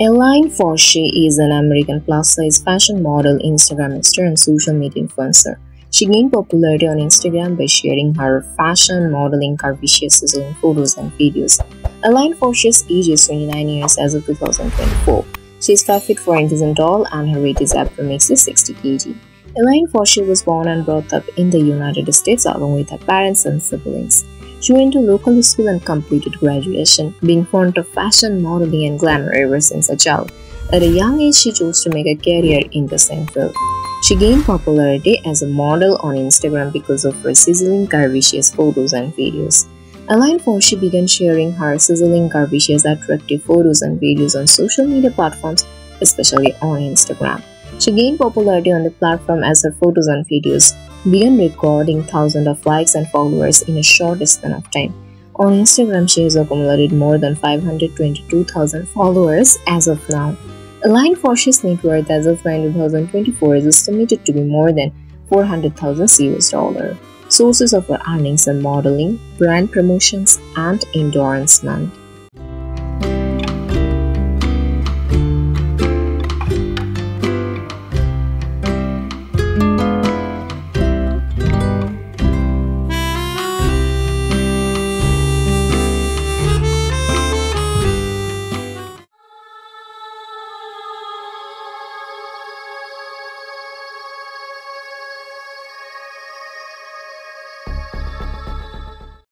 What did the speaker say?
Elaine Forshee is an American plus-size fashion model, Instagrammer, and social media influencer. She gained popularity on Instagram by sharing her fashion, modeling, curvaceous sizzling photos and videos. Elaine Forshee's age is 29 years as of 2024. She is 5 feet 4 inches tall and her weight is approximately 60 kg. Elaine Forshee was born and brought up in the United States along with her parents and siblings. She went to local school and completed graduation, being fond of fashion, modeling, and glamour ever since a child. At a young age, she chose to make a career in the same field. She gained popularity as a model on Instagram because of her sizzling, curvaceous photos and videos. Elaine Forshee began sharing her sizzling, curvaceous, attractive photos and videos on social media platforms, especially on Instagram. She gained popularity on the platform as her photos and videos began recording thousands of likes and followers in a short span of time. On Instagram, she has accumulated more than 522,000 followers as of now. Elaine Forshee's net worth as of 2024 is estimated to be more than 400,000 US dollar. Sources of her earnings are modeling, brand promotions, and endorsement.